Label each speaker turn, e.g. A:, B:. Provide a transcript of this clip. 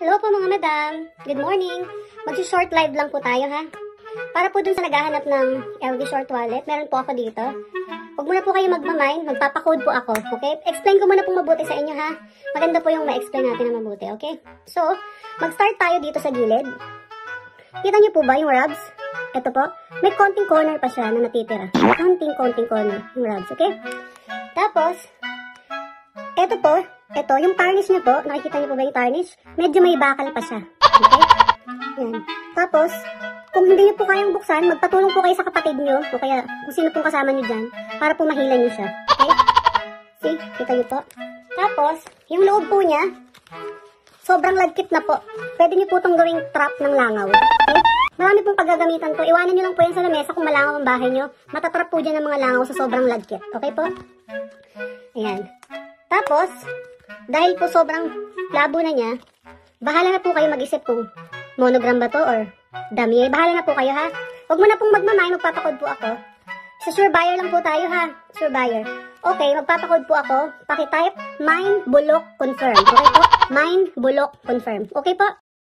A: Hello po mga madam. Good morning. Mag-short live lang po tayo ha. Para po dun sa naghahanap ng LV short wallet, meron po ako dito. Huwag muna po kayo magmamind, magpapakode po ako, okay? Explain ko muna po mabuti sa inyo ha. Maganda po yung ma-explain natin na mabuti, okay? So, mag-start tayo dito sa gilid. Kita niyo po ba yung rubs? Ito po, may konting corner pa siya na natitira. Konting-konting corner yung rubs, okay? Tapos, ito po, ito, yung tarnish niya po, nakikita niyo po ba yung tarnish? Medyo may bakal pa siya. Okay? Yan. Tapos, kung hindi niyo po kayang buksan, magpatulong po kayo sa kapatid niyo o kaya kung sino pong kasama niyo dyan para po mahilan niyo siya. Okay? See? Kita niyo po. Tapos, yung loob po niya, sobrang lagkit na po. Pwede niyo po itong gawing trap ng langaw. Okay? Marami pong paggagamitan to. Iwanan niyo lang po yan sa lamesa kung malangaw ang bahay niyo. Matatrap po dyan ng mga langaw sa sobrang lagkit. Okay po? Ayan. Tapos, dahil po sobrang labo na niya, bahala na po kayo mag-isip kung monogram ba to or dummy. Bahala na po kayo ha. Huwag mo na pong magmamay, magpapakod po ako. Sa sure buyer lang po tayo ha. Sure buyer. Okay, magpapakod po ako. Pakitype, mine, bulok, confirm. Okay po? Mine, bulok, confirm. Okay po?